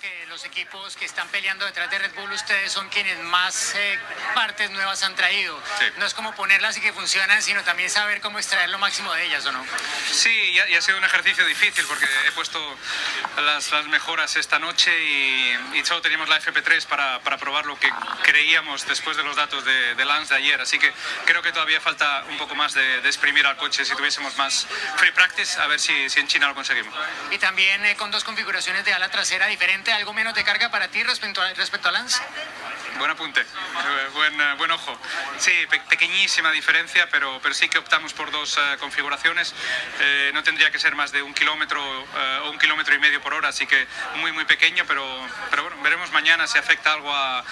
que los equipos que están peleando detrás de Red Bull, ustedes son quienes más eh, partes nuevas han traído. Sí. No es como ponerlas y que funcionan, sino también saber cómo extraer lo máximo de ellas, ¿o no? Sí, y ha, sido un ejercicio difícil porque he puesto las, las mejoras esta noche y, y solo teníamos la FP3 para, para probar lo que creíamos después de los datos de, de Lance de ayer. Así que creo que todavía falta un poco más de, de exprimir al coche si tuviésemos más free practice, a ver si, si en China lo conseguimos. Y también eh, con dos configuraciones de ala trasera algo menos de carga para ti respecto a, respecto a Lance. Buen apunte, Eh, buen, eh, buen ojo. Sí, pe- pequeñísima diferencia, pero, pero sí que optamos por dos eh, configuraciones. Eh, no tendría que ser más de un kilómetro o un kilómetro y medio por hora, así que muy, muy pequeño, pero, pero bueno, veremos mañana si afecta algo a,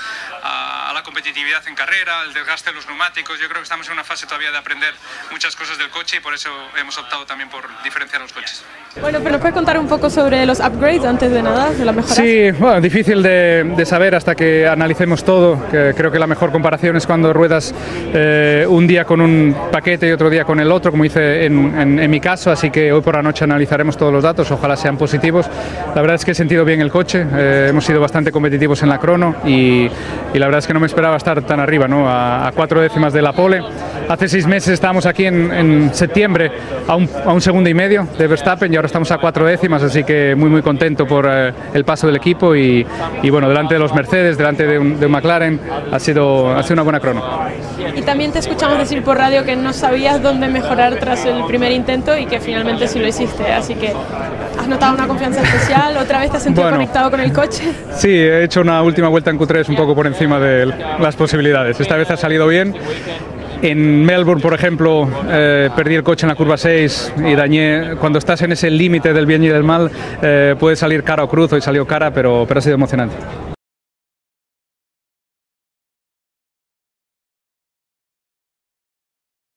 a- a la competitividad en carrera, el desgaste de los neumáticos. Yo creo que estamos en una fase todavía de aprender muchas cosas del coche y por eso hemos optado también por diferenciar los coches. Bueno, pero nos puedes contar un poco sobre los upgrades antes de nada, de las mejoras. Sí, bueno, difícil de, de saber hasta que analicemos todo. Que creo que la mejor comparación es cuando ruedas eh, un día con un paquete y otro día con el otro, como hice en, en- en mi caso. Así que hoy por la noche analizaremos todos los datos, ojalá sean positivos. La verdad es que he sentido bien el coche, eh, hemos sido bastante competitivos en la crono y, y la verdad es que no me esperaba estar tan arriba, ¿no? a, a cuatro décimas de la pole. Hace seis meses estábamos aquí en, en septiembre a un, a un segundo y medio de Verstappen y ahora estamos a cuatro décimas, así que muy muy contento por eh, el paso del equipo y, y, bueno, delante de los Mercedes, delante de un, de un McLaren, ha sido, ha sido una buena crono. Y también te escuchamos decir por radio que no sabías dónde mejorar tras el primer intento y que finalmente sí lo hiciste. Así que has notado una confianza especial, otra vez te has sentido Bueno. conectado con el coche. Sí, he hecho una última vuelta en Q3 un poco por encima de las posibilidades. Esta vez ha salido bien. En Melbourne, por ejemplo, eh, perdí el coche en la curva 6 y dañé. Cuando estás en ese límite del bien y del mal, eh, puede salir cara o cruz, hoy salió cara, pero, pero ha sido emocionante.